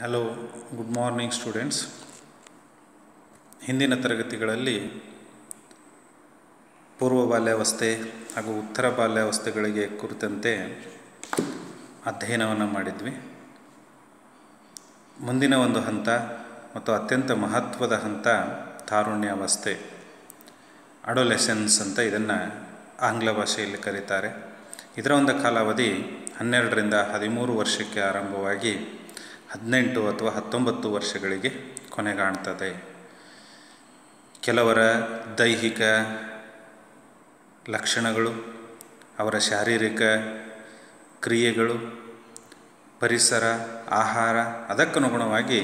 Hello good morning students ಹಿಂದಿನ ತರಗತಿಗಳಲ್ಲಿ ಪೂರ್ವ ಬಾಲ್ಯಾವಸ್ಥೆ ಹಾಗೂ ಉತ್ತರ ಬಾಲ್ಯಾವಸ್ಥೆಗಳಿಗೆ ಕುರಿತಂತೆ ಅಧ್ಯಯನವನ್ನು ಮಾಡಿದ್ವಿ. ಮುಂದಿನ ಒಂದು ಹಂತ ಮತ್ತು ಅತ್ಯಂತ ಮಹತ್ವದ ಹಂತ ತಾರುಣ್ಯಾವಸ್ಥೆ ಅಡೋಲೆಸೆನ್ಸ್ ಅಂತ ಇದನ್ನು ಆಂಗ್ಲ ಭಾಷೆಯಲ್ಲಿ ಕರೀತಾರೆ. ಇದರ ಒಂದು ಕಾಲಾವಧಿ ಹನ್ನೆರಡರಿಂದ ಹದಿಮೂರು ವರ್ಷಕ್ಕೆ ಆರಂಭವಾಗಿ ಹದಿನೆಂಟು ಅಥವಾ ಹತ್ತೊಂಬತ್ತು ವರ್ಷಗಳಿಗೆ ಕೊನೆಗಾಣ್ತದೆ. ಕೆಲವರ ದೈಹಿಕ ಲಕ್ಷಣಗಳು, ಅವರ ಶಾರೀರಿಕ ಕ್ರಿಯೆಗಳು, ಪರಿಸರ, ಆಹಾರ, ಅದಕ್ಕನುಗುಣವಾಗಿ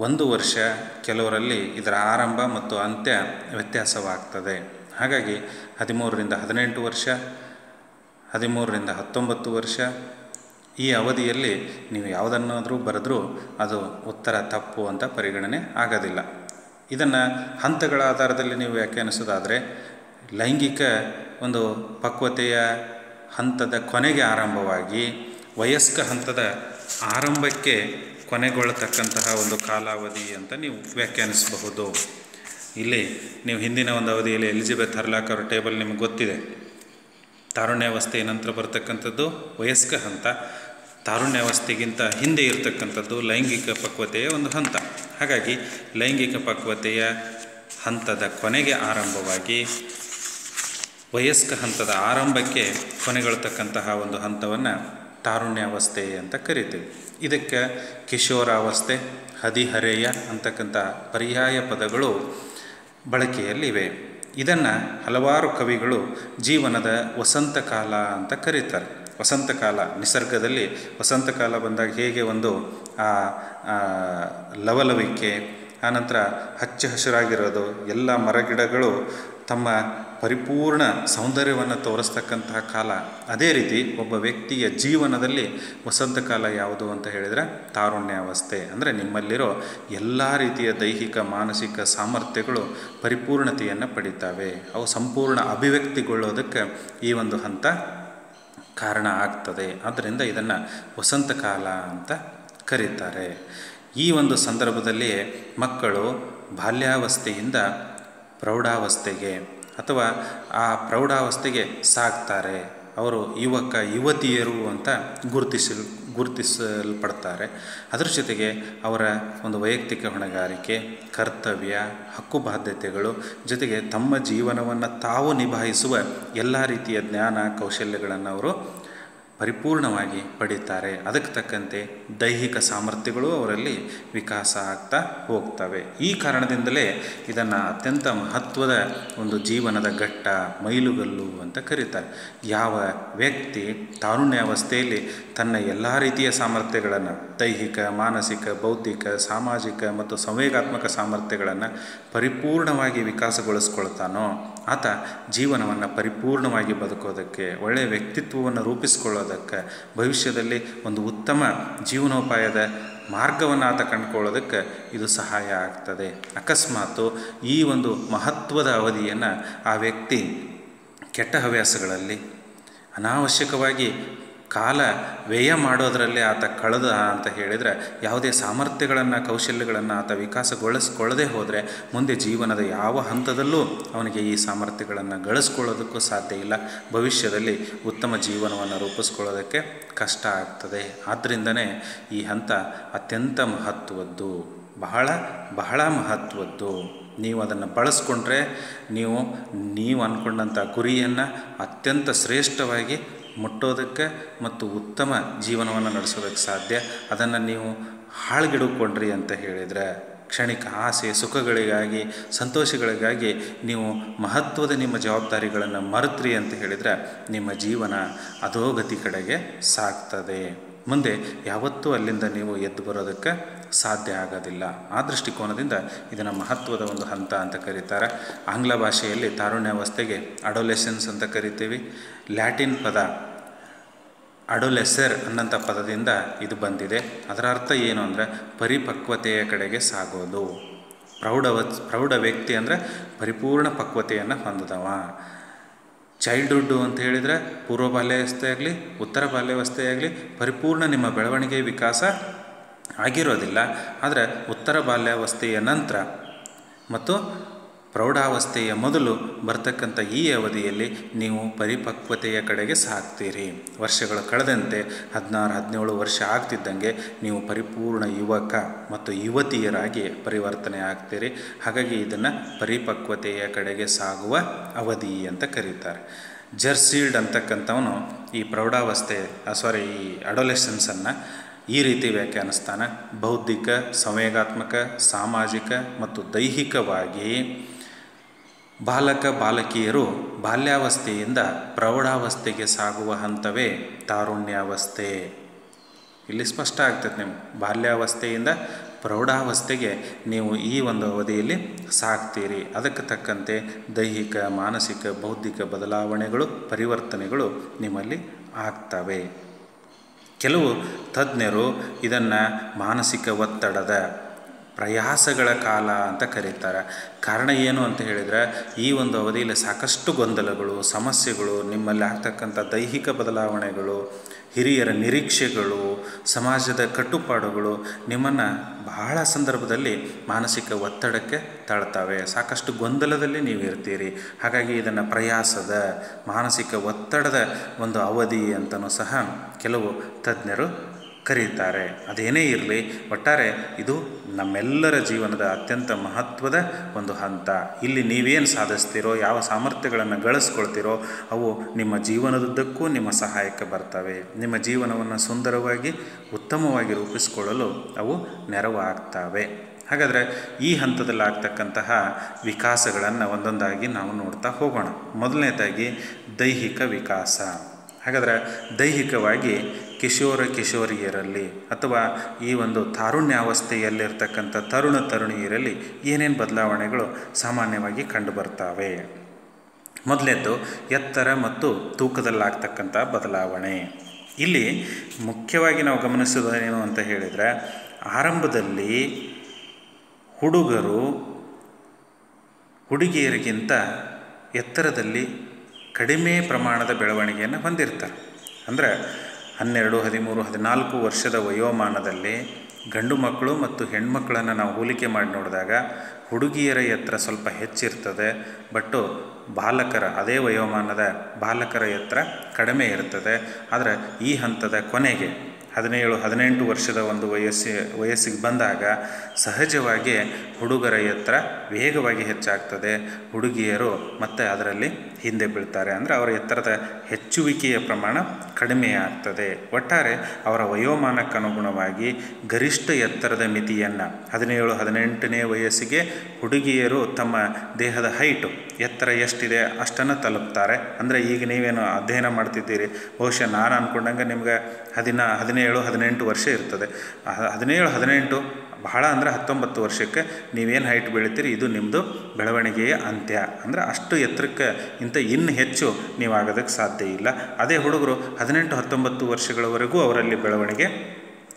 ಒಂದು ವರ್ಷ ಕೆಲವರಲ್ಲಿ ಇದರ ಆರಂಭ ಮತ್ತು ಅಂತ್ಯ ವ್ಯತ್ಯಾಸವಾಗ್ತದೆ. ಹಾಗಾಗಿ ಹದಿಮೂರರಿಂದ ಹದಿನೆಂಟು ವರ್ಷ, ಹದಿಮೂರರಿಂದ ಹತ್ತೊಂಬತ್ತು ವರ್ಷ ಈ ಅವಧಿಯಲ್ಲಿ ನೀವು ಯಾವುದನ್ನಾದರೂ ಬರೆದರೂ ಅದು ಉತ್ತರ ತಪ್ಪು ಅಂತ ಪರಿಗಣನೆ ಆಗೋದಿಲ್ಲ. ಇದನ್ನು ಹಂತಗಳ ಆಧಾರದಲ್ಲಿ ನೀವು ವ್ಯಾಖ್ಯಾನಿಸೋದಾದರೆ ಲೈಂಗಿಕ ಒಂದು ಪಕ್ವತೆಯ ಹಂತದ ಕೊನೆಗೆ ಆರಂಭವಾಗಿ ವಯಸ್ಕ ಹಂತದ ಆರಂಭಕ್ಕೆ ಕೊನೆಗೊಳ್ಳತಕ್ಕಂತಹ ಒಂದು ಕಾಲಾವಧಿ ಅಂತ ನೀವು ವ್ಯಾಖ್ಯಾನಿಸಬಹುದು. ಇಲ್ಲಿ ನೀವು ಹಿಂದಿನ ಒಂದು ಅವಧಿಯಲ್ಲಿ ಎಲಿಜಬೆತ್ ಹರ್ಲಾಕ್ ಟೇಬಲ್ ನಿಮಗೆ ಗೊತ್ತಿದೆ. ತಾರುಣ್ಯಾವಸ್ಥೆಯ ನಂತರ ಬರ್ತಕ್ಕಂಥದ್ದು ವಯಸ್ಕ ಹಂತ. ತಾರುಣ್ಯಾವಸ್ಥೆಗಿಂತ ಹಿಂದೆ ಇರತಕ್ಕಂಥದ್ದು ಲೈಂಗಿಕ ಪಕ್ವತೆಯ ಒಂದು ಹಂತ. ಹಾಗಾಗಿ ಲೈಂಗಿಕ ಪಕ್ವತೆಯ ಹಂತದ ಕೊನೆಗೆ ಆರಂಭವಾಗಿ ವಯಸ್ಕ ಹಂತದ ಆರಂಭಕ್ಕೆ ಕೊನೆಗೊಳ್ತಕ್ಕಂತಹ ಒಂದು ಹಂತವನ್ನು ತಾರುಣ್ಯಾವಸ್ಥೆ ಅಂತ ಕರಿತೀವಿ. ಇದಕ್ಕೆ ಕಿಶೋರಾವಸ್ಥೆ, ಹದಿಹರೆಯ ಅಂತಕ್ಕಂಥ ಪರ್ಯಾಯ ಪದಗಳು ಬಳಕೆಯಲ್ಲಿವೆ. ಇದನ್ನು ಹಲವಾರು ಕವಿಗಳು ಜೀವನದ ವಸಂತ ಕಾಲ ಅಂತ ಕರೀತಾರೆ. ವಸಂತ ಕಾಲ ನಿಸರ್ಗದಲ್ಲಿ ವಸಂತ ಕಾಲ ಬಂದಾಗ ಹೇಗೆ ಒಂದು ಆ ಲವಲವಿಕೆ ಆನಂತರ ಹಚ್ಚ ಹಸಿರಾಗಿರೋದು, ಎಲ್ಲ ಮರಗಿಡಗಳು ತಮ್ಮ ಪರಿಪೂರ್ಣ ಸೌಂದರ್ಯವನ್ನು ತೋರಿಸ್ತಕ್ಕಂತಹ ಕಾಲ ಅದೇ ರೀತಿ ಒಬ್ಬ ವ್ಯಕ್ತಿಯ ಜೀವನದಲ್ಲಿ ವಸಂತ ಕಾಲ ಯಾವುದು ಅಂತ ಹೇಳಿದರೆ ತಾರುಣ್ಯಾವಸ್ಥೆ. ಅಂದರೆ ನಿಮ್ಮಲ್ಲಿರೋ ಎಲ್ಲ ರೀತಿಯ ದೈಹಿಕ, ಮಾನಸಿಕ ಸಾಮರ್ಥ್ಯಗಳು ಪರಿಪೂರ್ಣತೆಯನ್ನು ಪಡಿತಾವೆ. ಅವು ಸಂಪೂರ್ಣ ಅಭಿವ್ಯಕ್ತಿಗೊಳ್ಳೋದಕ್ಕೆ ಈ ಒಂದು ಹಂತ ಕಾರಣ ಆಗ್ತದೆ. ಆದ್ದರಿಂದ ಇದನ್ನು ವಸಂತ ಕಾಲ ಅಂತ ಕರೀತಾರೆ. ಈ ಒಂದು ಸಂದರ್ಭದಲ್ಲಿ ಮಕ್ಕಳು ಬಾಲ್ಯಾವಸ್ಥೆಯಿಂದ ಪ್ರೌಢಾವಸ್ಥೆಗೆ ಅಥವಾ ಆ ಪ್ರೌಢಾವಸ್ಥೆಗೆ ಸಾಗ್ತಾರೆ. ಅವರು ಯುವಕ, ಯುವತಿಯರು ಅಂತ ಗುರುತಿಸಲ್, ಗುರುತಿಸಲ್ಪಡ್ತಾರೆ. ಅದರ ಜೊತೆಗೆ ಅವರ ಒಂದು ವೈಯಕ್ತಿಕ ಹೊಣೆಗಾರಿಕೆ, ಕರ್ತವ್ಯ, ಹಕ್ಕು ಬಾಧ್ಯತೆಗಳು ಜೊತೆಗೆ ತಮ್ಮ ಜೀವನವನ್ನು ತಾವು ನಿಭಾಯಿಸುವ ಎಲ್ಲ ರೀತಿಯ ಜ್ಞಾನ ಕೌಶಲ್ಯಗಳನ್ನು ಅವರು ಪರಿಪೂರ್ಣವಾಗಿ ಪಡೀತಾರೆ. ಅದಕ್ಕೆ ತಕ್ಕಂತೆ ದೈಹಿಕ ಸಾಮರ್ಥ್ಯಗಳು ಅವರಲ್ಲಿ ವಿಕಾಸ ಆಗ್ತಾ ಹೋಗ್ತವೆ. ಈ ಕಾರಣದಿಂದಲೇ ಇದನ್ನು ಅತ್ಯಂತ ಮಹತ್ವದ ಒಂದು ಜೀವನದ ಘಟ್ಟ ಮೈಲುಗಲ್ಲು ಅಂತ ಕರೀತಾರೆ. ಯಾವ ವ್ಯಕ್ತಿ ತಾರುಣ್ಯಾವಸ್ಥೆಯಲ್ಲಿ ತನ್ನ ಎಲ್ಲ ರೀತಿಯ ಸಾಮರ್ಥ್ಯಗಳನ್ನು, ದೈಹಿಕ, ಮಾನಸಿಕ, ಬೌದ್ಧಿಕ, ಸಾಮಾಜಿಕ ಮತ್ತು ಸಂವೇಗಾತ್ಮಕ ಸಾಮರ್ಥ್ಯಗಳನ್ನು ಪರಿಪೂರ್ಣವಾಗಿ ವಿಕಾಸಗೊಳಿಸ್ಕೊಳ್ತಾನೋ, ಆತ ಜೀವನವನ್ನು ಪರಿಪೂರ್ಣವಾಗಿ ಬದುಕೋದಕ್ಕೆ ಒಳ್ಳೆಯ ವ್ಯಕ್ತಿತ್ವವನ್ನು ರೂಪಿಸ್ಕೊಳ್ಳೋದಕ್ಕೆ ಭವಿಷ್ಯದಲ್ಲಿ ಒಂದು ಉತ್ತಮ ಜೀವನೋಪಾಯದ ಮಾರ್ಗವನ್ನು ಆತ ಕಂಡುಕೊಳ್ಳೋದಕ್ಕೆ ಇದು ಸಹಾಯ ಆಗ್ತದೆ. ಅಕಸ್ಮಾತು ಈ ಒಂದು ಮಹತ್ವದ ಅವಧಿಯನ್ನು ಆ ವ್ಯಕ್ತಿ ಕೆಟ್ಟ ಹವ್ಯಾಸಗಳಲ್ಲಿ ಅನಾವಶ್ಯಕವಾಗಿ ಕಾಲ ವ್ಯಯ ಮಾಡೋದರಲ್ಲಿ ಆತ ಕಳೆದ ಅಂತ ಹೇಳಿದರೆ, ಯಾವುದೇ ಸಾಮರ್ಥ್ಯಗಳನ್ನು, ಕೌಶಲ್ಯಗಳನ್ನು ಆತ ವಿಕಾಸಗೊಳಿಸ್ಕೊಳ್ಳದೆ ಹೋದರೆ ಮುಂದೆ ಜೀವನದ ಯಾವ ಹಂತದಲ್ಲೂ ಅವನಿಗೆ ಈ ಸಾಮರ್ಥ್ಯಗಳನ್ನು ಗಳಿಸ್ಕೊಳ್ಳೋದಕ್ಕೂ ಸಾಧ್ಯ ಇಲ್ಲ. ಭವಿಷ್ಯದಲ್ಲಿ ಉತ್ತಮ ಜೀವನವನ್ನು ರೂಪಿಸ್ಕೊಳ್ಳೋದಕ್ಕೆ ಕಷ್ಟ ಆಗ್ತದೆ. ಆದ್ದರಿಂದನೇ ಈ ಹಂತ ಅತ್ಯಂತ ಮಹತ್ವದ್ದು. ಬಹಳ ಬಹಳ ಮಹತ್ವದ್ದು. ನೀವು ಅದನ್ನು ಬಳಸ್ಕೊಂಡ್ರೆ ನೀವು ನೀವು ಅಂದ್ಕೊಂಡಂಥ ಗುರಿಯನ್ನು ಅತ್ಯಂತ ಶ್ರೇಷ್ಠವಾಗಿ ಮುಟ್ಟೋದಕ್ಕೆ ಮತ್ತು ಉತ್ತಮ ಜೀವನವನ್ನು ನಡೆಸೋದಕ್ಕೆ ಸಾಧ್ಯ. ಅದನ್ನು ನೀವು ಹಾಳ್ಗಿಡ್ಕೊಂಡ್ರಿ ಅಂತ ಹೇಳಿದರೆ ಕ್ಷಣಿಕ ಆಸೆ, ಸುಖಗಳಿಗಾಗಿ, ಸಂತೋಷಗಳಿಗಾಗಿ ನೀವು ಮಹತ್ವದ ನಿಮ್ಮ ಜವಾಬ್ದಾರಿಗಳನ್ನು ಮರೆತ್ರಿ ಅಂತ ಹೇಳಿದರೆ ನಿಮ್ಮ ಜೀವನ ಅಧೋಗತಿ ಕಡೆಗೆ ಸಾಗ್ತದೆ. ಮುಂದೆ ಯಾವತ್ತೂ ಅಲ್ಲಿಂದ ನೀವು ಎದ್ದು ಬರೋದಕ್ಕೆ ಸಾಧ್ಯ ಆಗೋದಿಲ್ಲ. ಆ ದೃಷ್ಟಿಕೋನದಿಂದ ಇದನ್ನು ಮಹತ್ವದ ಒಂದು ಹಂತ ಅಂತ ಕರೀತಾರೆ. ಆಂಗ್ಲ ಭಾಷೆಯಲ್ಲಿ ತಾರುಣ್ಯಾವಸ್ಥೆಗೆ ಅಡೋಲೆಸೆನ್ಸ್ ಅಂತ ಕರಿತೀವಿ. ಲ್ಯಾಟಿನ್ ಪದ ಅಡೋಲೆಸರ್ ಅನ್ನಂಥ ಪದದಿಂದ ಇದು ಬಂದಿದೆ. ಅದರ ಅರ್ಥ ಏನು ಅಂದರೆ ಪರಿಪಕ್ವತೆಯ ಕಡೆಗೆ ಸಾಗೋದು. ಪ್ರೌಢವ, ಪ್ರೌಢ ವ್ಯಕ್ತಿ ಅಂದರೆ ಪರಿಪೂರ್ಣ ಪಕ್ವತೆಯನ್ನು ಹೊಂದಿದವ. ಚೈಲ್ಡ್ಹುಡ್ಡು ಅಂತ ಹೇಳಿದರೆ ಪೂರ್ವ ಬಾಲ್ಯಾವಸ್ಥೆ ಆಗಲಿ, ಉತ್ತರ ಬಾಲ್ಯಾವಸ್ಥೆ ಆಗಲಿ ಪರಿಪೂರ್ಣ ನಿಮ್ಮ ಬೆಳವಣಿಗೆ ವಿಕಾಸ ಆಗಿರೋದಿಲ್ಲ. ಆದರೆ ಉತ್ತರ ಬಾಲ್ಯಾವಸ್ಥೆಯ ನಂತರ ಮತ್ತು ಪ್ರೌಢಾವಸ್ಥೆಯ ಮೊದಲು ಬರ್ತಕ್ಕಂಥ ಈ ಅವಧಿಯಲ್ಲಿ ನೀವು ಪರಿಪಕ್ವತೆಯ ಕಡೆಗೆ ಸಾಕ್ತೀರಿ ವರ್ಷಗಳು ಕಳೆದಂತೆ ಹದಿನಾರು, ಹದಿನೇಳು ವರ್ಷ ಆಗ್ತಿದ್ದಂಗೆ ನೀವು ಪರಿಪೂರ್ಣ ಯುವಕ ಮತ್ತು ಯುವತಿಯರಾಗಿ ಪರಿವರ್ತನೆ ಆಗ್ತೀರಿ. ಹಾಗಾಗಿ ಇದನ್ನು ಪರಿಪಕ್ವತೆಯ ಕಡೆಗೆ ಸಾಗುವ ಅವಧಿ ಅಂತ ಕರೀತಾರೆ. ಜರ್ಸೀಲ್ಡ್ ಅಂತಕ್ಕಂಥವನು ಈ ಪ್ರೌಢಾವಸ್ಥೆ ಸಾರಿ ಈ ಅಡೋಲೆಸನ್ಸನ್ನು ಈ ರೀತಿ ವ್ಯಾಖ್ಯಾನಿಸ್ತಾನೆ. ಬೌದ್ಧಿಕ, ಸಂವೇಗಾತ್ಮಕ, ಸಾಮಾಜಿಕ ಮತ್ತು ದೈಹಿಕವಾಗಿ ಬಾಲಕ ಬಾಲಕಿಯರು ಬಾಲ್ಯಾವಸ್ಥೆಯಿಂದ ಪ್ರೌಢಾವಸ್ಥೆಗೆ ಸಾಗುವ ಹಂತವೇ ತಾರುಣ್ಯಾವಸ್ಥೆ. ಇಲ್ಲಿ ಸ್ಪಷ್ಟ ಆಗ್ತದೆ ನಿಮ್ಮ ಬಾಲ್ಯಾವಸ್ಥೆಯಿಂದ ಪ್ರೌಢಾವಸ್ಥೆಗೆ ನೀವು ಈ ಒಂದು ಅವಧಿಯಲ್ಲಿ ಸಾಕ್ತೀರಿ ಅದಕ್ಕೆ ತಕ್ಕಂತೆ ದೈಹಿಕ, ಮಾನಸಿಕ, ಬೌದ್ಧಿಕ ಬದಲಾವಣೆಗಳು, ಪರಿವರ್ತನೆಗಳು ನಿಮ್ಮಲ್ಲಿ ಆಗ್ತವೆ. ಕೆಲವು ತಜ್ಞರು ಇದನ್ನು ಮಾನಸಿಕ ಒತ್ತಡದ ಪ್ರಯಾಸಗಳ ಕಾಲ ಅಂತ ಕರೀತಾರೆ. ಕಾರಣ ಏನು ಅಂತ ಹೇಳಿದರೆ, ಈ ಒಂದು ಅವಧಿಯಲ್ಲಿ ಸಾಕಷ್ಟು ಗೊಂದಲಗಳು, ಸಮಸ್ಯೆಗಳು, ನಿಮ್ಮಲ್ಲಿ ಆಗ್ತಕ್ಕಂಥ ದೈಹಿಕ ಬದಲಾವಣೆಗಳು, ಹಿರಿಯರ ನಿರೀಕ್ಷೆಗಳು, ಸಮಾಜದ ಕಟ್ಟುಪಾಡುಗಳು ನಿಮ್ಮನ್ನು ಬಹಳ ಸಂದರ್ಭದಲ್ಲಿ ಮಾನಸಿಕ ಒತ್ತಡಕ್ಕೆ ತಳ್ತವೆ. ಸಾಕಷ್ಟು ಗೊಂದಲದಲ್ಲಿ ನೀವು ಇರ್ತೀರಿ. ಹಾಗಾಗಿ ಇದನ್ನು ಪ್ರಯಾಸದ, ಮಾನಸಿಕ ಒತ್ತಡದ ಒಂದು ಅವಧಿ ಅಂತಲೂ ಸಹ ಕೆಲವು ತಜ್ಞರು ಕರೀತಾರೆ ಅದೇನೇ ಇರಲಿ, ಒಟ್ಟಾರೆ ಇದು ನಮ್ಮೆಲ್ಲರ ಜೀವನದ ಅತ್ಯಂತ ಮಹತ್ವದ ಒಂದು ಹಂತ. ಇಲ್ಲಿ ನೀವೇನು ಸಾಧಿಸ್ತೀರೋ, ಯಾವ ಸಾಮರ್ಥ್ಯಗಳನ್ನು ಗಳಿಸ್ಕೊಳ್ತೀರೋ, ಅವು ನಿಮ್ಮ ಜೀವನದುದ್ದಕ್ಕೂ ನಿಮ್ಮ ಸಹಾಯಕ್ಕೆ ಬರ್ತವೆ. ನಿಮ್ಮ ಜೀವನವನ್ನು ಸುಂದರವಾಗಿ, ಉತ್ತಮವಾಗಿ ರೂಪಿಸಿಕೊಳ್ಳಲು ಅವು ನೆರವು ಆಗ್ತವೆ ಹಾಗಾದರೆ ಈ ಹಂತದಲ್ಲಿ ಆಗ್ತಕ್ಕಂತಹ ವಿಕಾಸಗಳನ್ನು ಒಂದೊಂದಾಗಿ ನಾವು ನೋಡ್ತಾ ಹೋಗೋಣ. ಮೊದಲನೇದಾಗಿ ದೈಹಿಕ ವಿಕಾಸ. ಹಾಗಾದರೆ ದೈಹಿಕವಾಗಿ ಕಿಶೋರ ಕಿಶೋರಿಯರಲ್ಲಿ ಅಥವಾ ಈ ಒಂದು ತಾರುಣ್ಯಾವಸ್ಥೆಯಲ್ಲಿರ್ತಕ್ಕಂಥ ತರುಣ ತರುಣಿಯರಲ್ಲಿ ಏನೇನು ಬದಲಾವಣೆಗಳು ಸಾಮಾನ್ಯವಾಗಿ ಕಂಡುಬರ್ತವೆ? ಮೊದಲೇದ್ದು, ಎತ್ತರ ಮತ್ತು ತೂಕದಲ್ಲಾಗ್ತಕ್ಕಂಥ ಬದಲಾವಣೆ. ಇಲ್ಲಿ ಮುಖ್ಯವಾಗಿ ನಾವು ಗಮನಿಸೋದೇನು ಅಂತ ಹೇಳಿದರೆ, ಆರಂಭದಲ್ಲಿ ಹುಡುಗರು ಹುಡುಗಿಯರಿಗಿಂತ ಎತ್ತರದಲ್ಲಿ ಕಡಿಮೆ ಪ್ರಮಾಣದ ಬೆಳವಣಿಗೆಯನ್ನು ಹೊಂದಿರ್ತಾರೆ. ಅಂದರೆ ಹನ್ನೆರಡು, ಹದಿಮೂರು, ಹದಿನಾಲ್ಕು ವರ್ಷದ ವಯೋಮಾನದಲ್ಲಿ ಗಂಡು ಮಕ್ಕಳು ಮತ್ತು ಹೆಣ್ಮಕ್ಕಳನ್ನು ನಾವು ಹೋಲಿಕೆ ಮಾಡಿ ನೋಡಿದಾಗ ಹುಡುಗಿಯರ ಎತ್ತರ ಸ್ವಲ್ಪ ಹೆಚ್ಚಿರ್ತದೆ, ಬಟ್ಟು ಬಾಲಕರ, ಅದೇ ವಯೋಮಾನದ ಬಾಲಕರ ಎತ್ತರ ಕಡಿಮೆ ಇರ್ತದೆ. ಆದರೆ ಈ ಹಂತದ ಕೊನೆಗೆ ಹದಿನೇಳು, ಹದಿನೆಂಟು ವರ್ಷದ ಒಂದು ವಯಸ್ಸಿ, ವಯಸ್ಸಿಗೆ ಬಂದಾಗ ಸಹಜವಾಗಿ ಹುಡುಗರ ಎತ್ತರ ವೇಗವಾಗಿ ಹೆಚ್ಚಾಗ್ತದೆ. ಹುಡುಗಿಯರು ಮತ್ತೆ ಅದರಲ್ಲಿ ಹಿಂದೆ ಬೀಳ್ತಾರೆ. ಅಂದರೆ ಅವರ ಎತ್ತರದ ಹೆಚ್ಚುವಿಕೆಯ ಪ್ರಮಾಣ ಕಡಿಮೆ ಆಗ್ತದೆ ಒಟ್ಟಾರೆ ಅವರ ವಯೋಮಾನಕ್ಕನುಗುಣವಾಗಿ ಗರಿಷ್ಠ ಎತ್ತರದ ಮಿತಿಯನ್ನು, ಹದಿನೇಳು, ಹದಿನೆಂಟನೇ ವಯಸ್ಸಿಗೆ ಹುಡುಗಿಯರು ತಮ್ಮ ದೇಹದ ಹೈಟು ಎತ್ತರ ಎಷ್ಟಿದೆ ಅಷ್ಟನ್ನು ತಲುಪ್ತಾರೆ. ಅಂದರೆ ಈಗ ನೀವೇನು ಅಧ್ಯಯನ ಮಾಡ್ತಿದ್ದೀರಿ? ಬಹುಶಃ ನಾನು ಅಂದ್ಕೊಂಡಂಗೆ ನಿಮ್ಗೆ ಹದಿನ ಹದಿನೇಳು, ಹದಿನೆಂಟು ವರ್ಷ ಇರ್ತದೆ. ಹದಿನೇಳು, ಹದಿನೆಂಟು ಬಹಳ ಅಂದರೆ ಹತ್ತೊಂಬತ್ತು ವರ್ಷಕ್ಕೆ ನೀವೇನು ಹೈಟ್ ಬೆಳಿತೀರಿ? ಇದು ನಿಮ್ಮದು ಬೆಳವಣಿಗೆಯ ಅಂತ್ಯ. ಅಂದರೆ ಅಷ್ಟು ಎತ್ತರಕ್ಕೆ ಇಂಥ ಇನ್ನು ಹೆಚ್ಚು ನೀವು ಆಗೋದಕ್ಕೆ ಸಾಧ್ಯ ಇಲ್ಲ. ಅದೇ ಹುಡುಗರು ಹದಿನೆಂಟು, ಹತ್ತೊಂಬತ್ತು ವರ್ಷಗಳವರೆಗೂ ಅವರಲ್ಲಿ ಬೆಳವಣಿಗೆ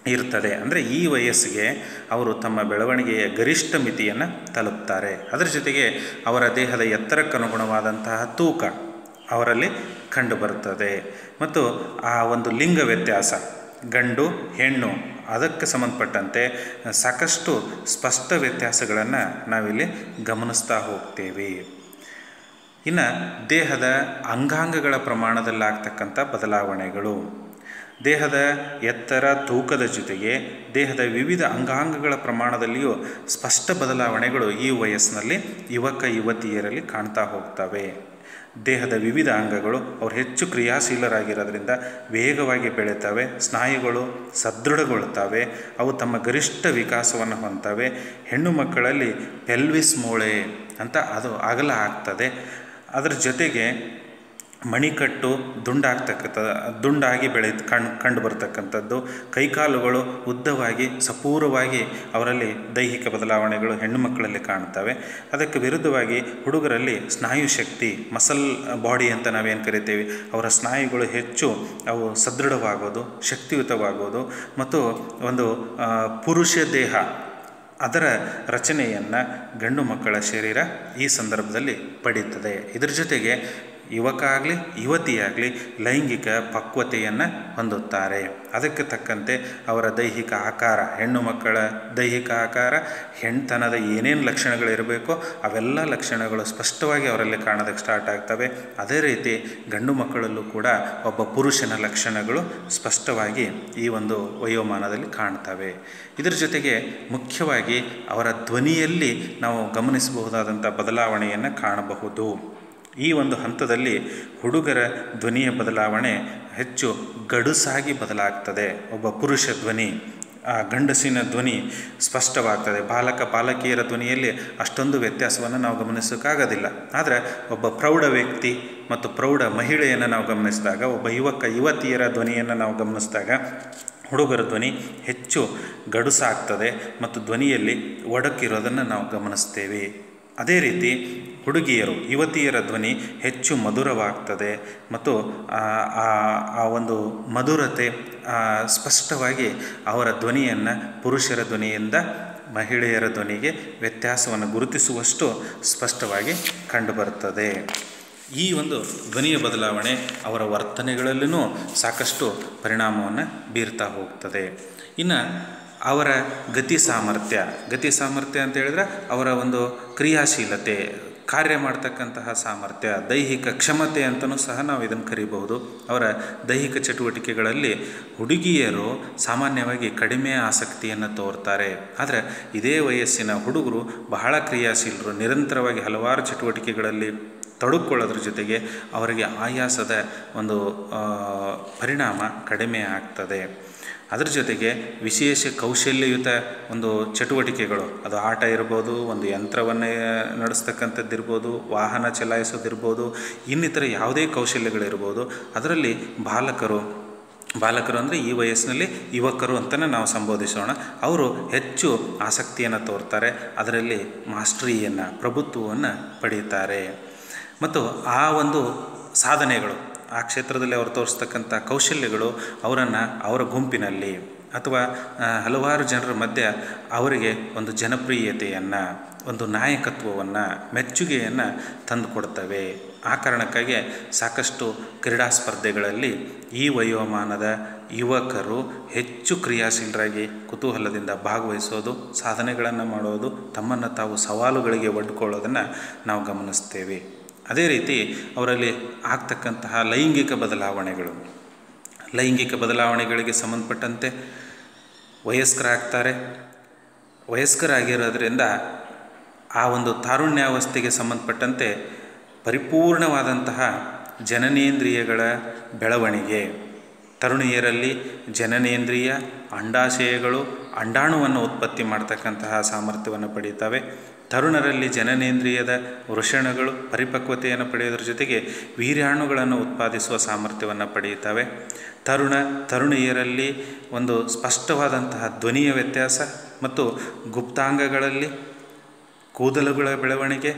ಇರ್ತದೆ. ಅಂದರೆ ಈ ವಯಸ್ಸಿಗೆ ಅವರು ತಮ್ಮ ಬೆಳವಣಿಗೆಯ ಗರಿಷ್ಠ ಮಿತಿಯನ್ನು ತಲುಪ್ತಾರೆ. ಅದರ ಜೊತೆಗೆ ಅವರ ದೇಹದ ಎತ್ತರಕ್ಕನುಗುಣವಾದಂತಹ ತೂಕ ಅವರಲ್ಲಿ ಕಂಡುಬರುತ್ತದೆ ಮತ್ತು ಆ ಒಂದು ಲಿಂಗ ವ್ಯತ್ಯಾಸ ಗಂಡು, ಹೆಣ್ಣು ಅದಕ್ಕೆ ಸಂಬಂಧಪಟ್ಟಂತೆ ಸಾಕಷ್ಟು ಸ್ಪಷ್ಟ ವ್ಯತ್ಯಾಸಗಳನ್ನು ನಾವಿಲ್ಲಿ ಗಮನಿಸ್ತಾ ಹೋಗ್ತೇವೆ. ಇನ್ನು ದೇಹದ ಅಂಗಾಂಗಗಳ ಪ್ರಮಾಣದಲ್ಲಾಗ್ತಕ್ಕಂಥ ಬದಲಾವಣೆಗಳು. ದೇಹದ ಎತ್ತರ ತೂಕದ ಜೊತೆಗೆ ದೇಹದ ವಿವಿಧ ಅಂಗಾಂಗಗಳ ಪ್ರಮಾಣದಲ್ಲಿಯೂ ಸ್ಪಷ್ಟ ಬದಲಾವಣೆಗಳು ಈ ವಯಸ್ಸಿನಲ್ಲಿ ಯುವಕ, ಯುವತಿಯರಲ್ಲಿ ಕಾಣ್ತಾ ಹೋಗ್ತವೆ. ದೇಹದ ವಿವಿಧ ಅಂಗಗಳು ಅವ್ರು ಹೆಚ್ಚು ಕ್ರಿಯಾಶೀಲರಾಗಿರೋದ್ರಿಂದ ವೇಗವಾಗಿ ಬೆಳೀತವೆ, ಸ್ನಾಯುಗಳು ಸದೃಢಗೊಳ್ತವೆ ಅವು ತಮ್ಮ ಗರಿಷ್ಠ ವಿಕಾಸವನ್ನು ಹೊಂದ್ತವೆ. ಹೆಣ್ಣು ಮಕ್ಕಳಲ್ಲಿ ಪೆಲ್ವಿಸ್ ಮೂಳೆ ಅಂತ ಅದು ಅಗಲ ಆಗ್ತದೆ. ಅದರ ಜೊತೆಗೆ ಮಣಿಕಟ್ಟು ದುಂಡಾಗ್ತಕ್ಕಂಥ, ದುಂಡಾಗಿ ಬೆಳೆ ಕಣ್ ಕಂಡು ಬರ್ತಕ್ಕಂಥದ್ದು ಕೈಕಾಲುಗಳು ಉದ್ದವಾಗಿ ಸಪೂರವಾಗಿ ಅವರಲ್ಲಿ ದೈಹಿಕ ಬದಲಾವಣೆಗಳು ಹೆಣ್ಣು ಮಕ್ಕಳಲ್ಲಿ ಕಾಣ್ತವೆ. ಅದಕ್ಕೆ ವಿರುದ್ಧವಾಗಿ ಹುಡುಗರಲ್ಲಿ ಸ್ನಾಯು ಶಕ್ತಿ, ಮಸಲ್ ಬಾಡಿ ಅಂತ ನಾವೇನು ಕರಿತೀವಿ, ಅವರ ಸ್ನಾಯುಗಳು ಹೆಚ್ಚು ಅವು ಸದೃಢವಾಗೋದು, ಶಕ್ತಿಯುತವಾಗೋದು ಮತ್ತು ಒಂದು ಪುರುಷ ದೇಹ, ಅದರ ರಚನೆಯನ್ನು ಗಂಡು ಮಕ್ಕಳ ಶರೀರ ಈ ಸಂದರ್ಭದಲ್ಲಿ ಪಡೀತದೆ. ಇದರ ಜೊತೆಗೆ ಯುವಕ ಆಗಲಿ ಯುವತಿಯಾಗಲಿ ಲೈಂಗಿಕ ಪಕ್ವತೆಯನ್ನು ಹೊಂದುತ್ತಾರೆ. ಅದಕ್ಕೆ ತಕ್ಕಂತೆ ಅವರ ದೈಹಿಕ ಆಕಾರ, ಹೆಣ್ಣು ಮಕ್ಕಳ ದೈಹಿಕ ಆಕಾರ, ಹೆಣ್ತನದ ಏನೇನು ಲಕ್ಷಣಗಳಿರಬೇಕೋ ಅವೆಲ್ಲ ಲಕ್ಷಣಗಳು ಸ್ಪಷ್ಟವಾಗಿ ಅವರಲ್ಲಿ ಕಾಣೋದಕ್ಕೆ ಸ್ಟಾರ್ಟ್ ಆಗ್ತವೆ. ಅದೇ ರೀತಿ ಗಂಡು ಮಕ್ಕಳಲ್ಲೂ ಕೂಡ ಒಬ್ಬ ಪುರುಷನ ಲಕ್ಷಣಗಳು ಸ್ಪಷ್ಟವಾಗಿ ಈ ಒಂದು ವಯೋಮಾನದಲ್ಲಿ ಕಾಣ್ತವೆ. ಇದರ ಜೊತೆಗೆ ಮುಖ್ಯವಾಗಿ ಅವರ ಧ್ವನಿಯಲ್ಲಿ ನಾವು ಗಮನಿಸಬಹುದಾದಂಥ ಬದಲಾವಣೆಯನ್ನು ಕಾಣಬಹುದು. ಈ ಒಂದು ಹಂತದಲ್ಲಿ ಹುಡುಗರ ಧ್ವನಿಯ ಬದಲಾವಣೆ ಹೆಚ್ಚು ಗಡುಸಾಗಿ ಬದಲಾಗ್ತದೆ. ಒಬ್ಬ ಪುರುಷ ಧ್ವನಿ, ಆ ಗಂಡಸಿನ ಧ್ವನಿ ಸ್ಪಷ್ಟವಾಗ್ತದೆ. ಬಾಲಕ, ಬಾಲಕಿಯರ ಧ್ವನಿಯಲ್ಲಿ ಅಷ್ಟೊಂದು ವ್ಯತ್ಯಾಸವನ್ನು ನಾವು ಗಮನಿಸೋಕ್ಕಾಗೋದಿಲ್ಲ ಆದರೆ ಒಬ್ಬ ಪ್ರೌಢ ವ್ಯಕ್ತಿ ಮತ್ತು ಪ್ರೌಢ ಮಹಿಳೆಯನ್ನು ನಾವು ಗಮನಿಸಿದಾಗ, ಒಬ್ಬ ಯುವಕ, ಯುವತಿಯರ ಧ್ವನಿಯನ್ನು ನಾವು ಗಮನಿಸಿದಾಗ ಹುಡುಗರ ಧ್ವನಿ ಹೆಚ್ಚು ಗಡುಸಾಗ್ತದೆ ಮತ್ತು ಧ್ವನಿಯಲ್ಲಿ ಒಡಕಿರೋದನ್ನು ನಾವು ಗಮನಿಸ್ತೇವೆ. ಅದೇ ರೀತಿ ಹುಡುಗಿಯರು, ಯುವತಿಯರ ಧ್ವನಿ ಹೆಚ್ಚು ಮಧುರವಾಗ್ತದೆ ಮತ್ತು ಆ ಒಂದು ಮಧುರತೆ ಸ್ಪಷ್ಟವಾಗಿ ಅವರ ಧ್ವನಿಯನ್ನು, ಪುರುಷರ ಧ್ವನಿಯಿಂದ ಮಹಿಳೆಯರ ಧ್ವನಿಗೆ ವ್ಯತ್ಯಾಸವನ್ನು ಗುರುತಿಸುವಷ್ಟು ಸ್ಪಷ್ಟವಾಗಿ ಕಂಡುಬರುತ್ತದೆ. ಈ ಒಂದು ಧ್ವನಿಯ ಬದಲಾವಣೆ ಅವರ ವರ್ತನೆಗಳಲ್ಲೂ ಸಾಕಷ್ಟು ಪರಿಣಾಮವನ್ನು ಬೀರ್ತಾ ಹೋಗ್ತದೆ. ಇನ್ನು ಅವರ ಗತಿ ಸಾಮರ್ಥ್ಯ ಗತಿ ಸಾಮರ್ಥ್ಯ ಅಂತ ಹೇಳಿದ್ರೆ ಅವರ ಒಂದು ಕ್ರಿಯಾಶೀಲತೆ ಕಾರ್ಯ ಮಾಡ್ತಕ್ಕಂತಹ ಸಾಮರ್ಥ್ಯ, ದೈಹಿಕ ಕ್ಷಮತೆ ಅಂತಲೂ ಸಹ ನಾವು ಇದನ್ನು ಕರೀಬಹುದು. ಅವರ ದೈಹಿಕ ಚಟುವಟಿಕೆಗಳಲ್ಲಿ ಹುಡುಗಿಯರು ಸಾಮಾನ್ಯವಾಗಿ ಕಡಿಮೆ ಆಸಕ್ತಿಯನ್ನು ತೋರ್ತಾರೆ. ಆದರೆ ಇದೇ ವಯಸ್ಸಿನ ಹುಡುಗರು ಬಹಳ ಕ್ರಿಯಾಶೀಲರು, ನಿರಂತರವಾಗಿ ಹಲವಾರು ಚಟುವಟಿಕೆಗಳಲ್ಲಿ ತೊಡಕೊಳ್ಳೋದ್ರ ಜೊತೆಗೆ ಅವರಿಗೆ ಆಯಾಸದ ಒಂದು ಪರಿಣಾಮ ಕಡಿಮೆ ಆಗ್ತದೆ. ಅದರ ಜೊತೆಗೆ ವಿಶೇಷ ಕೌಶಲ್ಯಯುತ ಒಂದು ಚಟುವಟಿಕೆಗಳು. ಅದು ಆಟ ಇರ್ಬೋದು, ಒಂದು ಯಂತ್ರವನ್ನೇ ನಡೆಸ್ತಕ್ಕಂಥದ್ದಿರ್ಬೋದು, ವಾಹನ ಚಲಾಯಿಸೋದಿರ್ಬೋದು, ಇನ್ನಿತರ ಯಾವುದೇ ಕೌಶಲ್ಯಗಳಿರ್ಬೋದು. ಅದರಲ್ಲಿ ಬಾಲಕರು ಬಾಲಕರು ಅಂದರೆ ಈ ವಯಸ್ಸಿನಲ್ಲಿ ಯುವಕರು ಅಂತಲೇ ನಾವು ಸಂಬೋಧಿಸೋಣ. ಅವರು ಹೆಚ್ಚು ಆಸಕ್ತಿಯನ್ನು ತೋರ್ತಾರೆ, ಅದರಲ್ಲಿ ಮಾಸ್ಟ್ರಿಯನ್ನು, ಪ್ರಭುತ್ವವನ್ನು ಪಡೆಯುತ್ತಾರೆ ಮತ್ತು ಆ ಒಂದು ಸಾಧನೆಗಳು ಆ ಕ್ಷೇತ್ರದಲ್ಲಿ ಅವರು ತೋರಿಸ್ತಕ್ಕಂಥ ಕೌಶಲ್ಯಗಳು ಅವರನ್ನು ಅವರ ಗುಂಪಿನಲ್ಲಿ ಅಥವಾ ಹಲವಾರು ಜನರ ಮಧ್ಯೆ ಅವರಿಗೆ ಒಂದು ಜನಪ್ರಿಯತೆಯನ್ನು, ಒಂದು ನಾಯಕತ್ವವನ್ನು, ಮೆಚ್ಚುಗೆಯನ್ನು ತಂದುಕೊಡ್ತವೆ. ಆ ಕಾರಣಕ್ಕಾಗಿ ಸಾಕಷ್ಟು ಕ್ರೀಡಾ ಸ್ಪರ್ಧೆಗಳಲ್ಲಿ ಈ ವಯೋಮಾನದ ಯುವಕರು ಹೆಚ್ಚು ಕ್ರಿಯಾಶೀಲರಾಗಿ ಕುತೂಹಲದಿಂದ ಭಾಗವಹಿಸೋದು, ಸಾಧನೆಗಳನ್ನು ಮಾಡೋದು, ತಮ್ಮನ್ನು ತಾವು ಸವಾಲುಗಳಿಗೆ ಒಡ್ಕೊಳ್ಳೋದನ್ನು ನಾವು ಗಮನಿಸ್ತೇವೆ. ಅದೇ ರೀತಿ ಅವರಲ್ಲಿ ಆಗ್ತಕ್ಕಂತಹ ಲೈಂಗಿಕ ಬದಲಾವಣೆಗಳು. ಲೈಂಗಿಕ ಬದಲಾವಣೆಗಳಿಗೆ ಸಂಬಂಧಪಟ್ಟಂತೆ ವಯಸ್ಕರಾಗ್ತಾರೆ. ವಯಸ್ಕರಾಗಿರೋದ್ರಿಂದ ಆ ಒಂದು ತಾರುಣ್ಯಾವಸ್ಥೆಗೆ ಸಂಬಂಧಪಟ್ಟಂತೆ ಪರಿಪೂರ್ಣವಾದಂತಹ ಜನನೇಂದ್ರಿಯಗಳ ಬೆಳವಣಿಗೆ. ತರುಣಿಯರಲ್ಲಿ ಜನನೇಂದ್ರಿಯ ಅಂಡಾಶಯಗಳು ಅಂಡಾಣುವನ್ನು ಉತ್ಪತ್ತಿ ಮಾಡ್ತಕ್ಕಂತಹ ಸಾಮರ್ಥ್ಯವನ್ನು ಪಡೆಯುತ್ತವೆ. ತರುಣರಲ್ಲಿ ಜನನೇಂದ್ರಿಯದ ವೃಷಣಗಳು ಪರಿಪಕ್ವತೆಯನ್ನು ಪಡೆಯೋದ್ರ ಜೊತೆಗೆ ವೀರ್ಯಾಣುಗಳನ್ನು ಉತ್ಪಾದಿಸುವ ಸಾಮರ್ಥ್ಯವನ್ನು ಪಡೆಯುತ್ತವೆ. ತರುಣ, ತರುಣಿಯರಲ್ಲಿ ಒಂದು ಸ್ಪಷ್ಟವಾದಂತಹ ಧ್ವನಿಯ ವ್ಯತ್ಯಾಸ ಮತ್ತು ಗುಪ್ತಾಂಗಗಳಲ್ಲಿ ಕೂದಲುಗಳ ಬೆಳವಣಿಗೆ,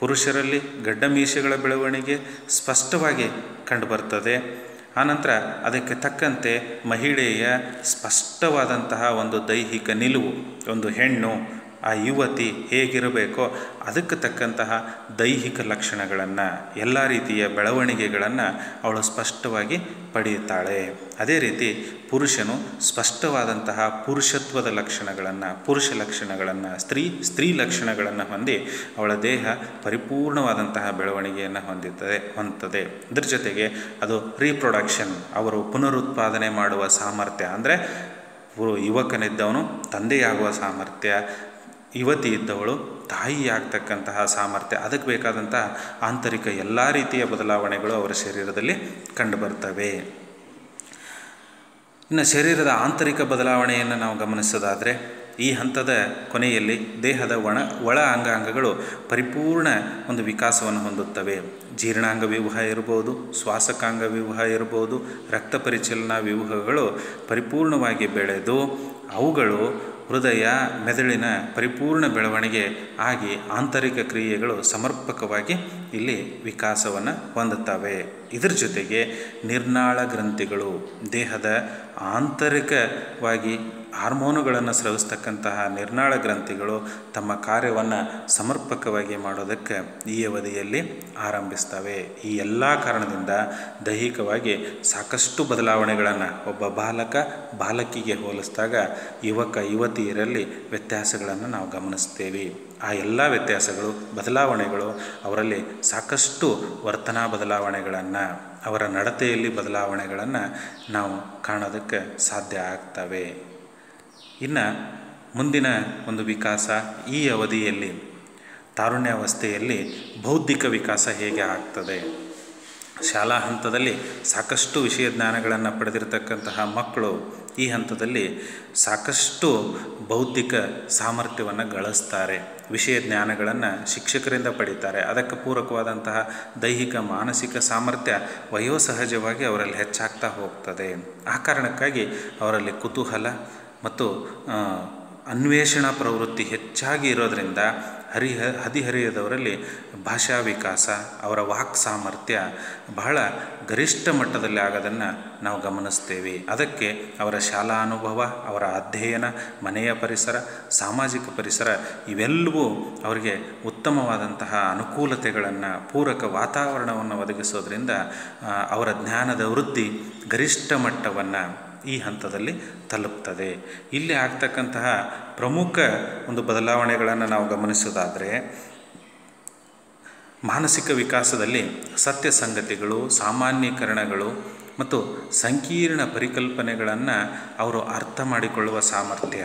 ಪುರುಷರಲ್ಲಿ ಗಡ್ಡ ಮೀಸೆಗಳ ಬೆಳವಣಿಗೆ ಸ್ಪಷ್ಟವಾಗಿ ಕಂಡುಬರ್ತದೆ ಆನಂತರ ಅದಕ್ಕೆ ತಕ್ಕಂತೆ ಮಹಿಳೆಯ ಸ್ಪಷ್ಟವಾದಂತಹ ಒಂದು ದೈಹಿಕ ನಿಲುವು, ಒಂದು ಹೆಣ್ಣು ಆ ಯುವತಿ ಹೇಗಿರಬೇಕೋ ಅದಕ್ಕೆ ತಕ್ಕಂತಹ ದೈಹಿಕ ಲಕ್ಷಣಗಳನ್ನು, ಎಲ್ಲ ರೀತಿಯ ಬೆಳವಣಿಗೆಗಳನ್ನು ಅವಳು ಸ್ಪಷ್ಟವಾಗಿ ಪಡೆಯುತ್ತಾಳೆ. ಅದೇ ರೀತಿ ಪುರುಷನು ಸ್ಪಷ್ಟವಾದಂತಹ ಪುರುಷತ್ವದ ಲಕ್ಷಣಗಳನ್ನು, ಪುರುಷ ಲಕ್ಷಣಗಳನ್ನು, ಸ್ತ್ರೀ ಸ್ತ್ರೀ ಲಕ್ಷಣಗಳನ್ನು ಹೊಂದಿ ಅವಳ ದೇಹ ಪರಿಪೂರ್ಣವಾದಂತಹ ಬೆಳವಣಿಗೆಯನ್ನು ಹೊಂದುತ್ತದೆ ಹೊಂದುತ್ತದೆ ಇದರ ಜೊತೆಗೆ ಅದು ರೀಪ್ರೊಡಕ್ಷನ್ ಅವರು ಪುನರುತ್ಪಾದನೆ ಮಾಡುವ ಸಾಮರ್ಥ್ಯ. ಅಂದರೆ ಯುವಕನಿದ್ದವನು ತಂದೆಯಾಗುವ ಸಾಮರ್ಥ್ಯ ಯುವತಿ ಇದ್ದವಳು ತಾಯಿ ಆಗ್ತಕ್ಕಂತಹ ಸಾಮರ್ಥ್ಯ, ಅದಕ್ಕೆ ಬೇಕಾದಂತಹ ಆಂತರಿಕ ಎಲ್ಲ ರೀತಿಯ ಬದಲಾವಣೆಗಳು ಅವರ ಶರೀರದಲ್ಲಿ ಕಂಡುಬರ್ತವೆ. ಇನ್ನು ಶರೀರದ ಆಂತರಿಕ ಬದಲಾವಣೆಯನ್ನು ನಾವು ಗಮನಿಸೋದಾದರೆ, ಈ ಹಂತದ ಕೊನೆಯಲ್ಲಿ ದೇಹದ ಒಣ, ಒಳ ಅಂಗಾಂಗಗಳು ಪರಿಪೂರ್ಣ ಒಂದು ವಿಕಾಸವನ್ನು ಹೊಂದುತ್ತವೆ. ಜೀರ್ಣಾಂಗ ವ್ಯೂಹ ಇರ್ಬೋದು, ಶ್ವಾಸಕಾಂಗ ವ್ಯೂಹ ಇರ್ಬೋದು, ರಕ್ತ ಪರಿಚಲನಾ ವ್ಯೂಹಗಳು ಪರಿಪೂರ್ಣವಾಗಿ ಬೆಳೆದು, ಅವುಗಳು ಹೃದಯ, ಮೆದುಳಿನ ಪರಿಪೂರ್ಣ ಬೆಳವಣಿಗೆ ಆಗಿ ಆಂತರಿಕ ಕ್ರಿಯೆಗಳು ಸಮರ್ಪಕವಾಗಿ ಇಲ್ಲಿ ವಿಕಾಸವನ್ನು ಹೊಂದುತ್ತವೆ. ಇದರ ಜೊತೆಗೆ ನಿರ್ನಾಳ ಗ್ರಂಥಿಗಳು ದೇಹದ ಆಂತರಿಕವಾಗಿ ಹಾರ್ಮೋನುಗಳನ್ನು ಸ್ರವಿಸ್ತಕ್ಕಂತಹ ನಿರ್ನಾಳ ಗ್ರಂಥಿಗಳು ತಮ್ಮ ಕಾರ್ಯವನ್ನು ಸಮರ್ಪಕವಾಗಿ ಮಾಡೋದಕ್ಕೆ ಈ ಅವಧಿಯಲ್ಲಿ ಆರಂಭಿಸ್ತವೆ. ಈ ಎಲ್ಲ ಕಾರಣದಿಂದ ದೈಹಿಕವಾಗಿ ಸಾಕಷ್ಟು ಬದಲಾವಣೆಗಳನ್ನು ಒಬ್ಬ ಬಾಲಕ ಬಾಲಕಿಗೆ ಹೋಲಿಸಿದಾಗ ಯುವಕ ಯುವತಿಯರಲ್ಲಿ ವ್ಯತ್ಯಾಸಗಳನ್ನು ನಾವು ಗಮನಿಸ್ತೇವೆ ಆ ಎಲ್ಲ ವ್ಯತ್ಯಾಸಗಳು, ಬದಲಾವಣೆಗಳು ಅವರಲ್ಲಿ ಸಾಕಷ್ಟು ವರ್ತನಾ ಬದಲಾವಣೆಗಳನ್ನು, ಅವರ ನಡತೆಯಲ್ಲಿ ಬದಲಾವಣೆಗಳನ್ನು ನಾವು ಕಾಣೋದಕ್ಕೆ ಸಾಧ್ಯ ಆಗ್ತವೆ. ಇನ್ನು ಮುಂದಿನ ಒಂದು ವಿಕಾಸ ಈ ಅವಧಿಯಲ್ಲಿ, ತಾರುಣ್ಯಾವಸ್ಥೆಯಲ್ಲಿ ಬೌದ್ಧಿಕ ವಿಕಾಸ ಹೇಗೆ ಆಗ್ತದೆ? ಶಾಲಾ ಹಂತದಲ್ಲಿ ಸಾಕಷ್ಟು ವಿಷಯ ಜ್ಞಾನಗಳನ್ನು ಪಡೆದಿರತಕ್ಕಂತಹ ಮಕ್ಕಳು ಈ ಹಂತದಲ್ಲಿ ಸಾಕಷ್ಟು ಬೌದ್ಧಿಕ ಸಾಮರ್ಥ್ಯವನ್ನು ಗಳಿಸ್ತಾರೆ, ವಿಷಯ ಜ್ಞಾನಗಳನ್ನು ಶಿಕ್ಷಕರಿಂದ ಪಡೀತಾರೆ. ಅದಕ್ಕೆ ಪೂರಕವಾದಂತಹ ದೈಹಿಕ, ಮಾನಸಿಕ ಸಾಮರ್ಥ್ಯ ವಯೋಸಹಜವಾಗಿ ಅವರಲ್ಲಿ ಹೆಚ್ಚಾಗ್ತಾ ಹೋಗ್ತದೆ. ಆ ಕಾರಣಕ್ಕಾಗಿ ಅವರಲ್ಲಿ ಕುತೂಹಲ ಮತ್ತು ಅನ್ವೇಷಣಾ ಪ್ರವೃತ್ತಿ ಹೆಚ್ಚಾಗಿ ಇರೋದರಿಂದ ಹರಿಹ ಹದಿಹರಿಯದವರಲ್ಲಿ ಭಾಷಾ ವಿಕಾಸ, ಅವರ ವಾಕ್ ಸಾಮರ್ಥ್ಯ ಬಹಳ ಗರಿಷ್ಠ ಮಟ್ಟದಲ್ಲಿ ಆಗೋದನ್ನು ನಾವು ಗಮನಿಸ್ತೇವೆ. ಅದಕ್ಕೆ ಅವರ ಶಾಲಾ ಅನುಭವ ಅವರ ಅಧ್ಯಯನ, ಮನೆಯ ಪರಿಸರ, ಸಾಮಾಜಿಕ ಪರಿಸರ ಇವೆಲ್ಲವೂ ಅವರಿಗೆ ಉತ್ತಮವಾದಂತಹ ಅನುಕೂಲತೆಗಳನ್ನು, ಪೂರಕ ವಾತಾವರಣವನ್ನು ಒದಗಿಸೋದ್ರಿಂದ ಅವರ ಜ್ಞಾನದ ವೃದ್ಧಿ ಗರಿಷ್ಠ ಮಟ್ಟವನ್ನು ಈ ಹಂತದಲ್ಲಿ ತಲುಪ್ತದೆ. ಇಲ್ಲಿ ಆಗ್ತಕ್ಕಂತಹ ಪ್ರಮುಖ ಒಂದು ಬದಲಾವಣೆಗಳನ್ನು ನಾವು ಗಮನಿಸೋದಾದರೆ, ಮಾನಸಿಕ ವಿಕಾಸದಲ್ಲಿ ಸತ್ಯ ಸಂಗತಿಗಳು, ಸಾಮಾನ್ಯೀಕರಣಗಳು ಮತ್ತು ಸಂಕೀರ್ಣ ಪರಿಕಲ್ಪನೆಗಳನ್ನು ಅವರು ಅರ್ಥ ಮಾಡಿಕೊಳ್ಳುವ ಸಾಮರ್ಥ್ಯ.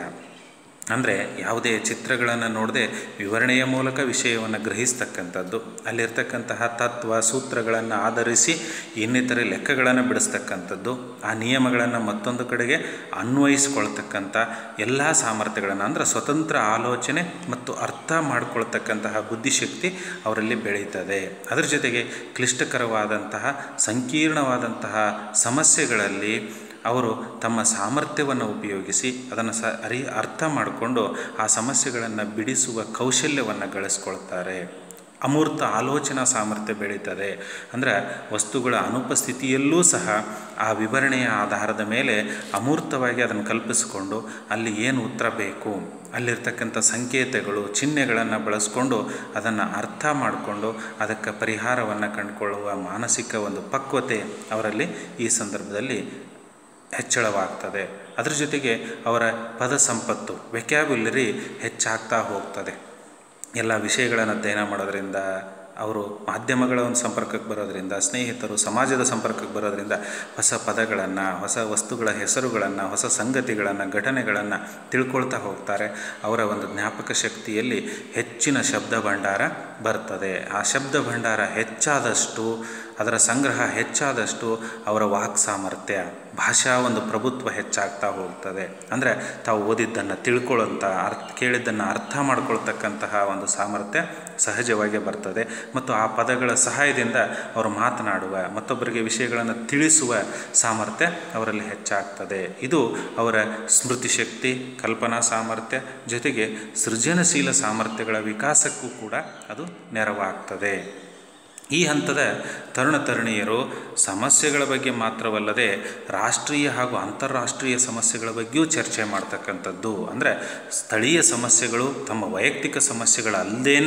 ಅಂದರೆ ಯಾವುದೇ ಚಿತ್ರಗಳನ್ನು ನೋಡದೆ ವಿವರಣೆಯ ಮೂಲಕ ವಿಷಯವನ್ನು ಗ್ರಹಿಸ್ತಕ್ಕಂಥದ್ದು. ಅಲ್ಲಿರ್ತಕ್ಕಂತಹ ತತ್ವ, ಸೂತ್ರಗಳನ್ನು ಆಧರಿಸಿ ಇನ್ನಿತರೆ ಲೆಕ್ಕಗಳನ್ನು ಬಿಡಿಸ್ತಕ್ಕಂಥದ್ದು. ಆ ನಿಯಮಗಳನ್ನು ಮತ್ತೊಂದು ಕಡೆಗೆ ಅನ್ವಯಿಸ್ಕೊಳ್ತಕ್ಕಂಥ ಎಲ್ಲ ಸಾಮರ್ಥ್ಯಗಳನ್ನು ಅಂದರೆ ಸ್ವತಂತ್ರ ಆಲೋಚನೆ ಮತ್ತು ಅರ್ಥ ಮಾಡಿಕೊಳ್ತಕ್ಕಂತಹ ಬುದ್ಧಿಶಕ್ತಿ ಅವರಲ್ಲಿ ಬೆಳೀತದೆ. ಅದರ ಜೊತೆಗೆ ಕ್ಲಿಷ್ಟಕರವಾದಂತಹ, ಸಂಕೀರ್ಣವಾದಂತಹ ಸಮಸ್ಯೆಗಳಲ್ಲಿ ಅವರು ತಮ್ಮ ಸಾಮರ್ಥ್ಯವನ್ನು ಉಪಯೋಗಿಸಿ ಅದನ್ನು ಸ ಅರಿ ಅರ್ಥ ಮಾಡಿಕೊಂಡು ಆ ಸಮಸ್ಯೆಗಳನ್ನು ಬಿಡಿಸುವ ಕೌಶಲ್ಯವನ್ನು ಗಳಿಸ್ಕೊಳ್ತಾರೆ. ಅಮೂರ್ತ ಆಲೋಚನಾ ಸಾಮರ್ಥ್ಯ ಬೆಳೀತದೆ. ಅಂದರೆ ವಸ್ತುಗಳ ಅನುಪಸ್ಥಿತಿಯಲ್ಲೂ ಸಹ ಆ ವಿವರಣೆಯ ಆಧಾರದ ಮೇಲೆ ಅಮೂರ್ತವಾಗಿ ಅದನ್ನು ಕಲ್ಪಿಸಿಕೊಂಡು ಅಲ್ಲಿ ಏನು ಉತ್ತರ ಬೇಕು, ಅಲ್ಲಿರ್ತಕ್ಕಂಥ ಸಂಕೇತಗಳು, ಚಿಹ್ನೆಗಳನ್ನು ಬಳಸ್ಕೊಂಡು ಅದನ್ನು ಅರ್ಥ ಮಾಡಿಕೊಂಡು ಅದಕ್ಕೆ ಪರಿಹಾರವನ್ನು ಕಂಡುಕೊಳ್ಳುವ ಮಾನಸಿಕ ಒಂದು ಪಕ್ವತೆ ಅವರಲ್ಲಿ ಈ ಸಂದರ್ಭದಲ್ಲಿ ಹೆಚ್ಚಳವಾಗ್ತದೆ. ಅದರ ಜೊತೆಗೆ ಅವರ ಪದ ಸಂಪತ್ತು ವೆಕ್ಯಾಬ್ಯುಲರಿ ಹೆಚ್ಚಾಗ್ತಾ ಹೋಗ್ತದೆ. ಎಲ್ಲ ವಿಷಯಗಳನ್ನು ಅಧ್ಯಯನ ಮಾಡೋದ್ರಿಂದ ಅವರು ಮಾಧ್ಯಮಗಳ ಒಂದು ಸಂಪರ್ಕಕ್ಕೆ ಬರೋದರಿಂದ, ಸ್ನೇಹಿತರು ಸಮಾಜದ ಸಂಪರ್ಕಕ್ಕೆ ಬರೋದರಿಂದ ಹೊಸ ಪದಗಳನ್ನು, ಹೊಸ ವಸ್ತುಗಳ ಹೆಸರುಗಳನ್ನು, ಹೊಸ ಸಂಗತಿಗಳನ್ನು, ಘಟನೆಗಳನ್ನು ತಿಳ್ಕೊಳ್ತಾ ಹೋಗ್ತಾರೆ. ಅವರ ಒಂದು ಜ್ಞಾಪಕ ಶಕ್ತಿಯಲ್ಲಿ ಹೆಚ್ಚಿನ ಶಬ್ದ ಭಂಡಾರ ಬರ್ತದೆ. ಆ ಶಬ್ದ ಭಂಡಾರ ಹೆಚ್ಚಾದಷ್ಟು, ಅದರ ಸಂಗ್ರಹ ಹೆಚ್ಚಾದಷ್ಟು ಅವರ ವಾಕ್ ಸಾಮರ್ಥ್ಯ, ಭಾಷಾ ಒಂದು ಪ್ರಭುತ್ವ ಹೆಚ್ಚಾಗ್ತಾ ಹೋಗ್ತದೆ. ಅಂದರೆ ತಾವು ಓದಿದ್ದನ್ನು ತಿಳ್ಕೊಳ್ಳೋಂಥ ಅರ್ಥ ಕೇಳಿದ್ದನ್ನು ಅರ್ಥ ಮಾಡ್ಕೊಳ್ತಕ್ಕಂತಹ ಒಂದು ಸಾಮರ್ಥ್ಯ ಸಹಜವಾಗಿ ಬರ್ತದೆ. ಮತ್ತು ಆ ಪದಗಳ ಸಹಾಯದಿಂದ ಅವರು ಮಾತನಾಡುವ, ಮತ್ತೊಬ್ಬರಿಗೆ ವಿಷಯಗಳನ್ನು ತಿಳಿಸುವ ಸಾಮರ್ಥ್ಯ ಅವರಲ್ಲಿ ಹೆಚ್ಚಾಗ್ತದೆ. ಇದು ಅವರ ಸ್ಮೃತಿ ಶಕ್ತಿ ಕಲ್ಪನಾ ಸಾಮರ್ಥ್ಯ, ಜೊತೆಗೆ ಸೃಜನಶೀಲ ಸಾಮರ್ಥ್ಯಗಳ ವಿಕಾಸಕ್ಕೂ ಕೂಡ ಅದು ನೆರವಾಗ್ತದೆ. ಈ ಹಂತದ ತರುಣ ತರುಣಿಯರು ಸಮಸ್ಯೆಗಳ ಬಗ್ಗೆ ಮಾತ್ರವಲ್ಲದೆ ರಾಷ್ಟ್ರೀಯ ಹಾಗೂ ಅಂತಾರಾಷ್ಟ್ರೀಯ ಸಮಸ್ಯೆಗಳ ಬಗ್ಗೆಯೂ ಚರ್ಚೆ ಮಾಡ್ತಕ್ಕಂಥದ್ದು. ಅಂದರೆ ಸ್ಥಳೀಯ ಸಮಸ್ಯೆಗಳು ತಮ್ಮ ವೈಯಕ್ತಿಕ ಸಮಸ್ಯೆಗಳಲ್ಲದೇ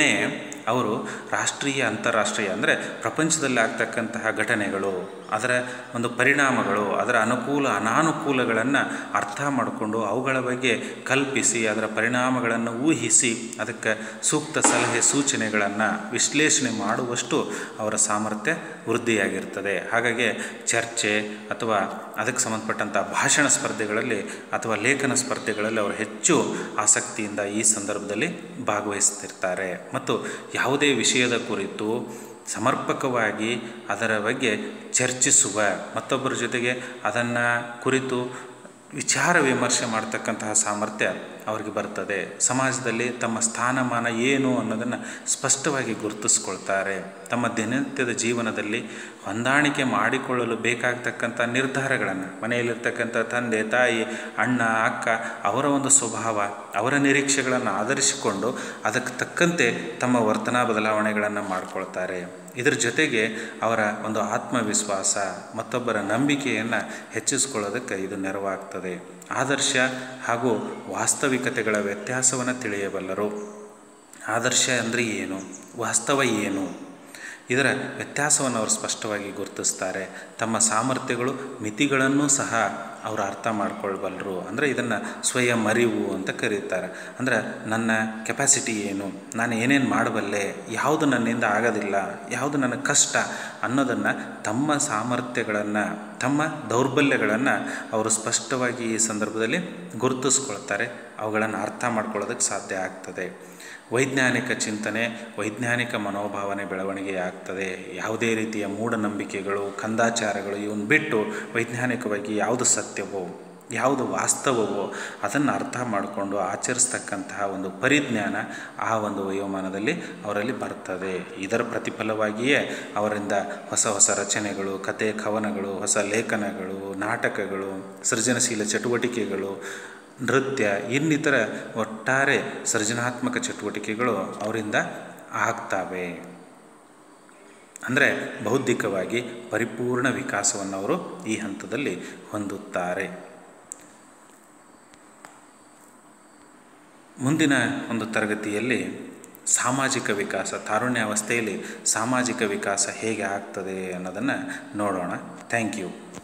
ಅವರು ರಾಷ್ಟ್ರೀಯ, ಅಂತಾರಾಷ್ಟ್ರೀಯ ಅಂದರೆ ಪ್ರಪಂಚದಲ್ಲಿ ಆಗ್ತಕ್ಕಂತಹ ಘಟನೆಗಳು, ಅದರ ಒಂದು ಪರಿಣಾಮಗಳು, ಅದರ ಅನುಕೂಲ, ಅನಾನುಕೂಲಗಳನ್ನು ಅರ್ಥ ಮಾಡಿಕೊಂಡು ಅವುಗಳ ಬಗ್ಗೆ ಕಲ್ಪಿಸಿ, ಅದರ ಪರಿಣಾಮಗಳನ್ನು ಊಹಿಸಿ, ಅದಕ್ಕೆ ಸೂಕ್ತ ಸಲಹೆ ಸೂಚನೆಗಳನ್ನು ವಿಶ್ಲೇಷಣೆ ಮಾಡುವಷ್ಟು ಅವರ ಸಾಮರ್ಥ್ಯ ವೃದ್ಧಿಯಾಗಿರ್ತದೆ. ಹಾಗಾಗಿ ಚರ್ಚೆ ಅಥವಾ ಅದಕ್ಕೆ ಸಂಬಂಧಪಟ್ಟಂಥ ಭಾಷಣ ಸ್ಪರ್ಧೆಗಳಲ್ಲಿ ಅಥವಾ ಲೇಖನ ಸ್ಪರ್ಧೆಗಳಲ್ಲಿ ಅವರು ಹೆಚ್ಚು ಆಸಕ್ತಿಯಿಂದ ಈ ಸಂದರ್ಭದಲ್ಲಿ ಭಾಗವಹಿಸ್ತಿರ್ತಾರೆ. ಮತ್ತು ಯಾವುದೇ ವಿಷಯದ ಕುರಿತು ಸಮರ್ಪಕವಾಗಿ ಅದರ ಬಗ್ಗೆ ಚರ್ಚಿಸುವ ಮತ್ತೊಬ್ಬರ ಜೊತೆಗೆ ಅದನ್ನು ಕುರಿತು ವಿಚಾರ ವಿಮರ್ಶೆ ಮಾಡ್ತಕ್ಕಂತಹ ಸಾಮರ್ಥ್ಯ ಅವ್ರಿಗೆ ಬರ್ತದೆ. ಸಮಾಜದಲ್ಲಿ ತಮ್ಮ ಸ್ಥಾನಮಾನ ಏನು ಅನ್ನೋದನ್ನು ಸ್ಪಷ್ಟವಾಗಿ ಗುರುತಿಸ್ಕೊಳ್ತಾರೆ. ತಮ್ಮ ದಿನನಿತ್ಯದ ಜೀವನದಲ್ಲಿ ಹೊಂದಾಣಿಕೆ ಮಾಡಿಕೊಳ್ಳಲು ಬೇಕಾಗ್ತಕ್ಕಂಥ ನಿರ್ಧಾರಗಳನ್ನು, ಮನೆಯಲ್ಲಿರ್ತಕ್ಕಂಥ ತಂದೆ, ತಾಯಿ, ಅಣ್ಣ, ಅಕ್ಕ ಅವರ ಒಂದು ಸ್ವಭಾವ, ಅವರ ನಿರೀಕ್ಷೆಗಳನ್ನು ಆಧರಿಸಿಕೊಂಡು ಅದಕ್ಕೆ ತಕ್ಕಂತೆ ತಮ್ಮ ವರ್ತನಾ ಬದಲಾವಣೆಗಳನ್ನು ಮಾಡಿಕೊಳ್ತಾರೆ. ಇದರ ಜೊತೆಗೆ ಅವರ ಒಂದು ಆತ್ಮವಿಶ್ವಾಸ, ಮತ್ತೊಬ್ಬರ ನಂಬಿಕೆಯನ್ನು ಹೆಚ್ಚಿಸ್ಕೊಳ್ಳೋದಕ್ಕೆ ಇದು ನೆರವಾಗ್ತದೆ. ಆದರ್ಶ ಹಾಗೂ ವಾಸ್ತವಿಕತೆಗಳ ವ್ಯತ್ಯಾಸವನ್ನು ತಿಳಿಯಬಲ್ಲರು. ಆದರ್ಶ ಅಂದರೆ ಏನು? ವಾಸ್ತವ ಏನು? ಇದರ ವ್ಯತ್ಯಾಸವನ್ನು ಅವರು ಸ್ಪಷ್ಟವಾಗಿ ಗುರುತಿಸ್ತಾರೆ. ತಮ್ಮ ಸಾಮರ್ಥ್ಯಗಳು, ಮಿತಿಗಳನ್ನು ಸಹ ಅವರು ಅರ್ಥ ಮಾಡ್ಕೊಳ್ಬಲ್ಲರು ಅಂದರೆ ಇದನ್ನು ಸ್ವಯಂ ಅರಿವು ಅಂತ ಕರೀತಾರೆ. ಅಂದರೆ ನನ್ನ ಕೆಪಾಸಿಟಿ ಏನು? ನಾನು ಏನೇನು ಮಾಡಬಲ್ಲೆ ಯಾವುದು ನನ್ನಿಂದ ಆಗೋದಿಲ್ಲ. ಯಾವುದು ನನಗೆ ಕಷ್ಟ ಅನ್ನೋದನ್ನು ತಮ್ಮ ಸಾಮರ್ಥ್ಯಗಳನ್ನು, ತಮ್ಮ ದೌರ್ಬಲ್ಯಗಳನ್ನು ಅವರು ಸ್ಪಷ್ಟವಾಗಿ ಈ ಸಂದರ್ಭದಲ್ಲಿ ಗುರುತಿಸ್ಕೊಳ್ತಾರೆ. ಅವುಗಳನ್ನು ಅರ್ಥ ಮಾಡ್ಕೊಳ್ಳೋದಕ್ಕೆ ಸಾಧ್ಯ ಆಗ್ತದೆ. ವೈಜ್ಞಾನಿಕ ಚಿಂತನೆ, ವೈಜ್ಞಾನಿಕ ಮನೋಭಾವನೆ ಬೆಳವಣಿಗೆಯಾಗ್ತದೆ. ಯಾವುದೇ ರೀತಿಯ ಮೂಢನಂಬಿಕೆಗಳು, ಕಂದಾಚಾರಗಳು ಇವನ್ನ ಬಿಟ್ಟು ವೈಜ್ಞಾನಿಕವಾಗಿ ಯಾವುದು ಸತ್ಯವೋ, ಯಾವುದು ವಾಸ್ತವವೋ ಅದನ್ನು ಅರ್ಥ ಮಾಡಿಕೊಂಡು ಆಚರಿಸ್ತಕ್ಕಂತಹ ಒಂದು ಪರಿಜ್ಞಾನ ಆ ಒಂದು ವಯೋಮಾನದಲ್ಲಿ ಅವರಲ್ಲಿ ಬರ್ತದೆ. ಇದರ ಪ್ರತಿಫಲವಾಗಿಯೇ ಅವರಿಂದ ಹೊಸ ಹೊಸ ರಚನೆಗಳು ಕತೆ ಕವನಗಳು, ಹೊಸ ಲೇಖನಗಳು, ನಾಟಕಗಳು, ಸೃಜನಶೀಲ ಚಟುವಟಿಕೆಗಳು ನೃತ್ಯ, ಇನ್ನಿತರ ಒಟ್ಟಾರೆ ಸೃಜನಾತ್ಮಕ ಚಟುವಟಿಕೆಗಳು ಅವರಿಂದ ಆಗ್ತವೆ. ಅಂದರೆ ಬೌದ್ಧಿಕವಾಗಿ ಪರಿಪೂರ್ಣ ವಿಕಾಸವನ್ನು ಅವರು ಈ ಹಂತದಲ್ಲಿ ಹೊಂದುತ್ತಾರೆ. ಮುಂದಿನ ಒಂದು ತರಗತಿಯಲ್ಲಿ ಸಾಮಾಜಿಕ ವಿಕಾಸ, ತಾರುಣ್ಯಾವಸ್ಥೆಯಲ್ಲಿ ಸಾಮಾಜಿಕ ವಿಕಾಸ ಹೇಗೆ ಆಗ್ತದೆ ಅನ್ನೋದನ್ನು ನೋಡೋಣ. Thank you.